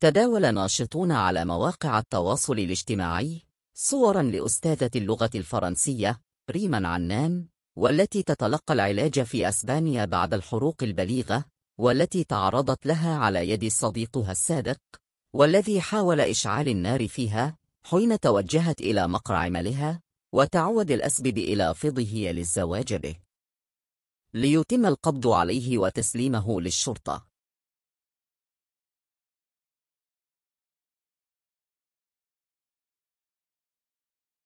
تداول ناشطون على مواقع التواصل الاجتماعي صورا لأستاذة اللغة الفرنسية ريما عنان والتي تتلقى العلاج في أسبانيا بعد الحروق البليغة والتي تعرضت لها على يد صديقها السابق والذي حاول إشعال النار فيها حين توجهت إلى مقر عملها وتعود الأسبب إلى فضه للزواج به. ليتم القبض عليه وتسليمه للشرطة.